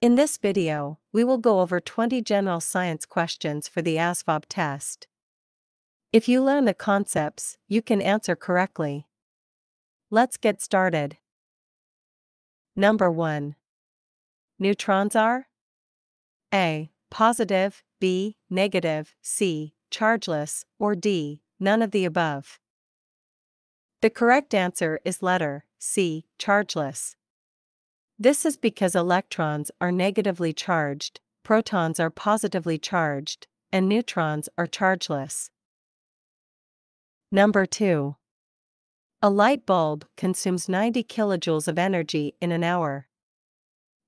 In this video, we will go over 20 general science questions for the ASVAB test. If you learn the concepts, you can answer correctly. Let's get started. Number 1. Neutrons are A. Positive, B. Negative, C. Chargeless, or D. None of the above. The correct answer is letter C. Chargeless. This is because electrons are negatively charged, protons are positively charged, and neutrons are chargeless. Number 2. A light bulb consumes 90 kilojoules of energy in an hour.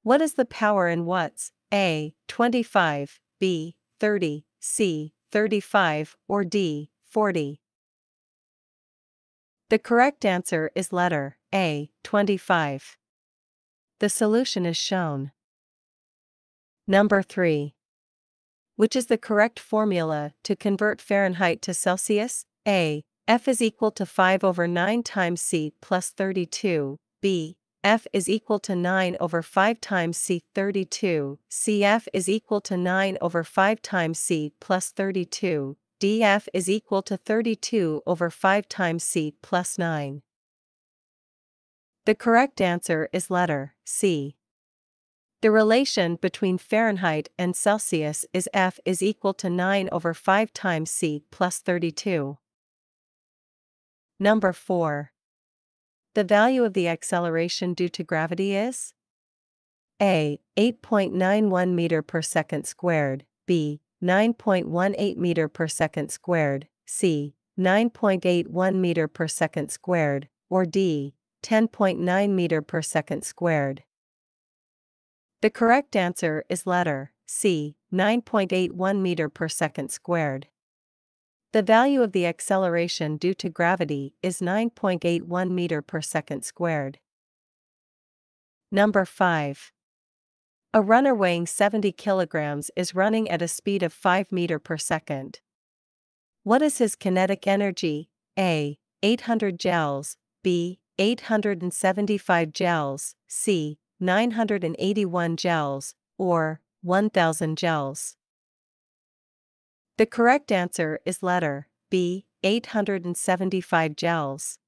What is the power in watts? A. 25, B. 30, C. 35, or D. 40? The correct answer is letter A. 25. The solution is shown. Number 3. Which is the correct formula to convert Fahrenheit to Celsius? A. F is equal to 5 over 9 times C plus 32. B. F is equal to 9 over 5 times C 32. CF is equal to 9 over 5 times C plus 32. DF is equal to 32 over 5 times C plus 9. The correct answer is letter C. The relation between Fahrenheit and Celsius is F is equal to 9 over 5 times C plus 32. Number 4. The value of the acceleration due to gravity is A. 8.91 meter per second squared, B. 9.18 meter per second squared, C. 9.81 meter per second squared, or D. 10.9 meter per second squared. The correct answer is letter C, 9.81 meter per second squared. The value of the acceleration due to gravity is 9.81 meter per second squared. Number 5. A runner weighing 70 kilograms is running at a speed of 5 meter per second. What is his kinetic energy? A. 800 joules, B. 875 joules, C. 981 joules, or 1000 joules. The correct answer is letter B. 875 joules.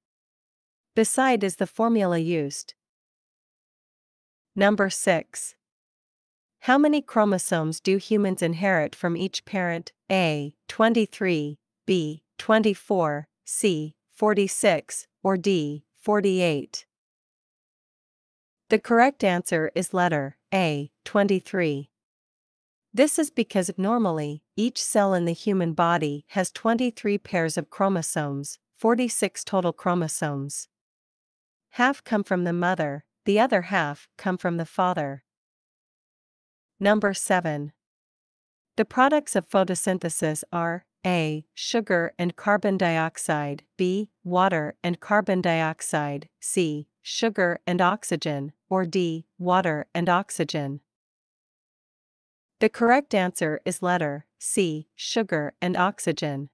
Beside is the formula used. Number 6. How many chromosomes do humans inherit from each parent? A. 23, B. 24, C. 46, or D. 48. The correct answer is letter A, 23. This is because normally, each cell in the human body has 23 pairs of chromosomes, 46 total chromosomes. Half come from the mother, the other half come from the father. Number 7. The products of photosynthesis are a. Sugar and carbon dioxide. B. Water and carbon dioxide. C. Sugar and oxygen. Or D. Water and oxygen. The correct answer is letter C. Sugar and oxygen.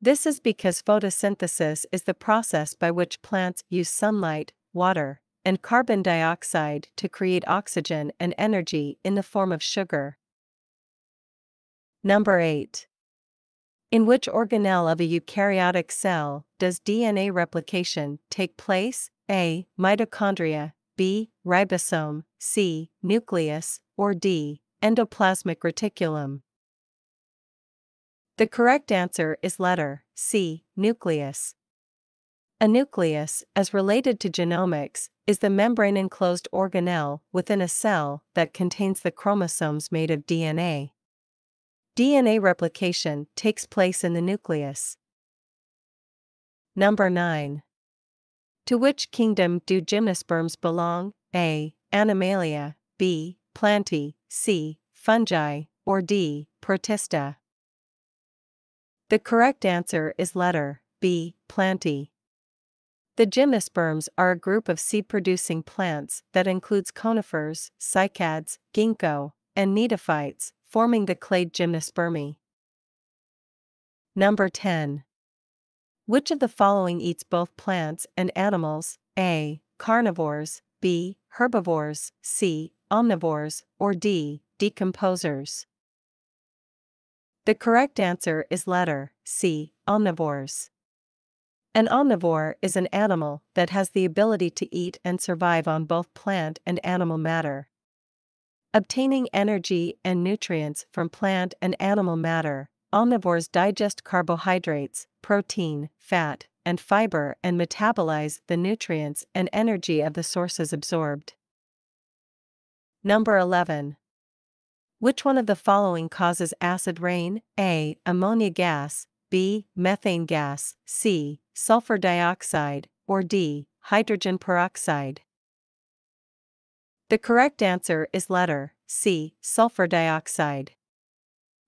This is because photosynthesis is the process by which plants use sunlight, water, and carbon dioxide to create oxygen and energy in the form of sugar. Number 8. In which organelle of a eukaryotic cell does DNA replication take place? A. Mitochondria, B. Ribosome, C. Nucleus, or D. Endoplasmic reticulum. The correct answer is letter C. Nucleus. A nucleus, as related to genomics, is the membrane enclosed organelle within a cell that contains the chromosomes made of DNA. DNA replication takes place in the nucleus. Number 9. To which kingdom do gymnosperms belong? A. Animalia, B. Plantae, C. Fungi, or D. Protista. The correct answer is letter B. Plantae. The gymnosperms are a group of seed-producing plants that includes conifers, cycads, ginkgo, and gnetophytes, forming the clade Gymnospermae. Number 10. Which of the following eats both plants and animals? A. Carnivores, B. Herbivores, C. omnivores, or D. decomposers? The correct answer is letter C. omnivores. An omnivore is an animal that has the ability to eat and survive on both plant and animal matter. Obtaining energy and nutrients from plant and animal matter, omnivores digest carbohydrates, protein, fat, and fiber and metabolize the nutrients and energy of the sources absorbed. Number 11. Which one of the following causes acid rain? A. Ammonia gas, B. Methane gas, C. Sulfur dioxide, or D. Hydrogen peroxide? The correct answer is letter C. Sulfur dioxide.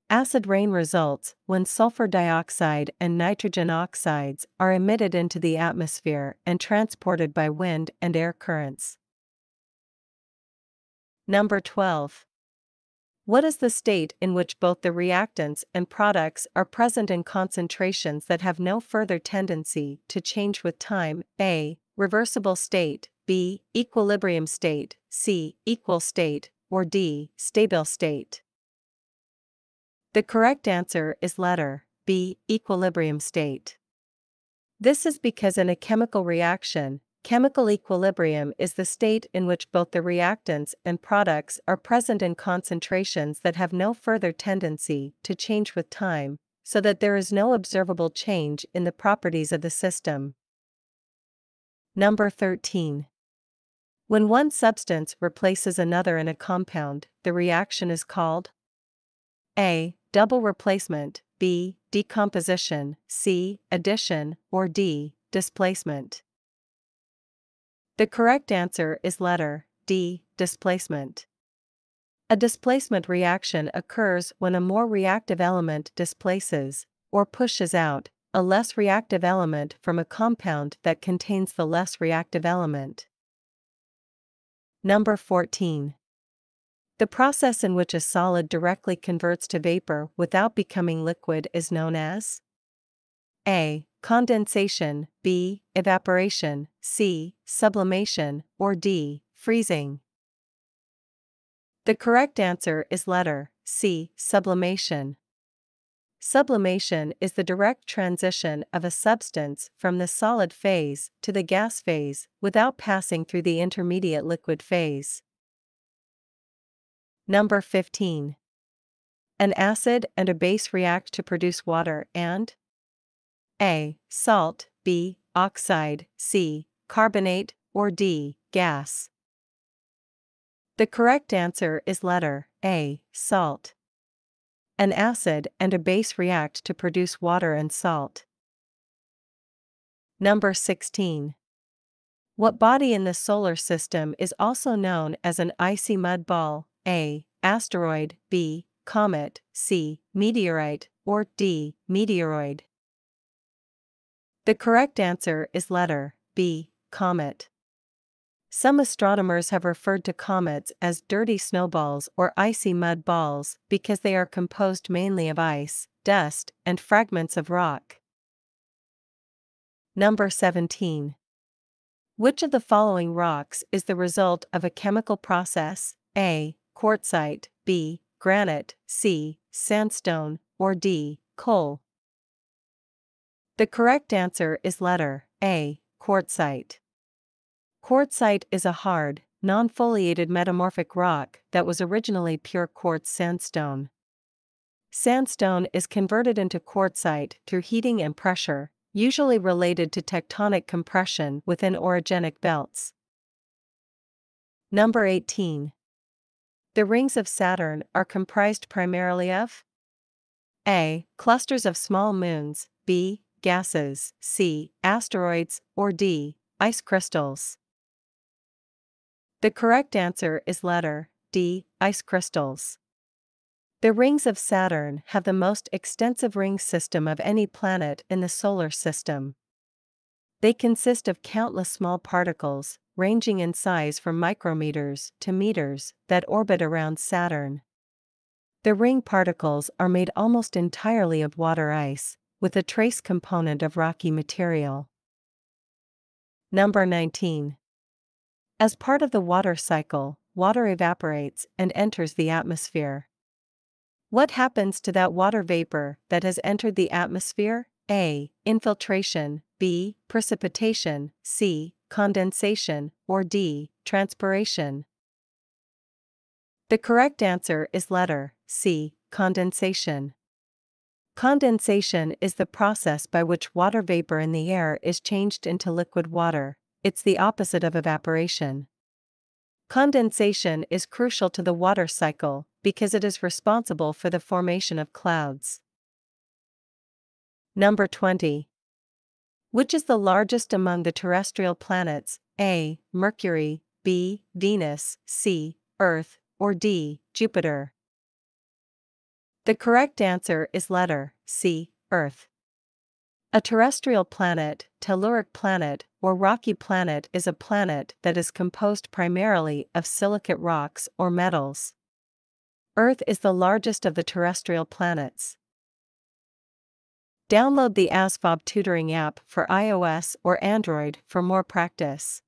Acid rain results when sulfur dioxide and nitrogen oxides are emitted into the atmosphere and transported by wind and air currents. Number 12. What is the state in which both the reactants and products are present in concentrations that have no further tendency to change with time? A. Reversible state, B. Equilibrium state, C. Equal state, or D. Stable state. The correct answer is letter B. Equilibrium state. This is because in a chemical reaction, chemical equilibrium is the state in which both the reactants and products are present in concentrations that have no further tendency to change with time, so that there is no observable change in the properties of the system. Number 13. When one substance replaces another in a compound, the reaction is called A. Double replacement, B. Decomposition, C. Addition, or D. Displacement. The correct answer is letter D. Displacement. A displacement reaction occurs when a more reactive element displaces, or pushes out, a less reactive element from a compound that contains the less reactive element. Number 14. The process in which a solid directly converts to vapor without becoming liquid is known as A. Condensation, B. Evaporation, C. Sublimation, or D. Freezing. The correct answer is letter C. Sublimation. Sublimation is the direct transition of a substance from the solid phase to the gas phase without passing through the intermediate liquid phase. Number 15. An acid and a base react to produce water and A. Salt, B. Oxide, C. Carbonate, or D. Gas. The correct answer is letter A. Salt. An acid and a base react to produce water and salt. Number 16. What body in the solar system is also known as an icy mud ball? A. Asteroid, B. Comet, C. Meteorite, or D. Meteoroid. The correct answer is letter B. Comet. Some astronomers have referred to comets as dirty snowballs or icy mud balls because they are composed mainly of ice, dust, and fragments of rock. Number 17. Which of the following rocks is the result of a chemical process? A quartzite, B. Granite, C. Sandstone, or D. Coal. The correct answer is letter A. Quartzite. Quartzite is a hard, non-foliated metamorphic rock that was originally pure quartz sandstone. Sandstone is converted into quartzite through heating and pressure, usually related to tectonic compression within orogenic belts. Number 18. The rings of Saturn are comprised primarily of A. Clusters of small moons, B. Gases, C. Asteroids, or D. Ice crystals. The correct answer is letter D. Ice crystals. The rings of Saturn have the most extensive ring system of any planet in the solar system. They consist of countless small particles, ranging in size from micrometers to meters, that orbit around Saturn. The ring particles are made almost entirely of water ice, with a trace component of rocky material. Number 19. As part of the water cycle, water evaporates and enters the atmosphere. What happens to that water vapor that has entered the atmosphere? A. Infiltration, B. Precipitation, C. Condensation, or D. Transpiration. The correct answer is letter C. Condensation. Condensation is the process by which water vapor in the air is changed into liquid water, it's the opposite of evaporation. Condensation is crucial to the water cycle because it is responsible for the formation of clouds. Number 20. Which is the largest among the terrestrial planets? A. Mercury, B. Venus, C. Earth, or D. Jupiter? The correct answer is letter C. Earth. A terrestrial planet, telluric planet, or rocky planet is a planet that is composed primarily of silicate rocks or metals. Earth is the largest of the terrestrial planets. Download the ASVAB tutoring app for iOS or Android for more practice.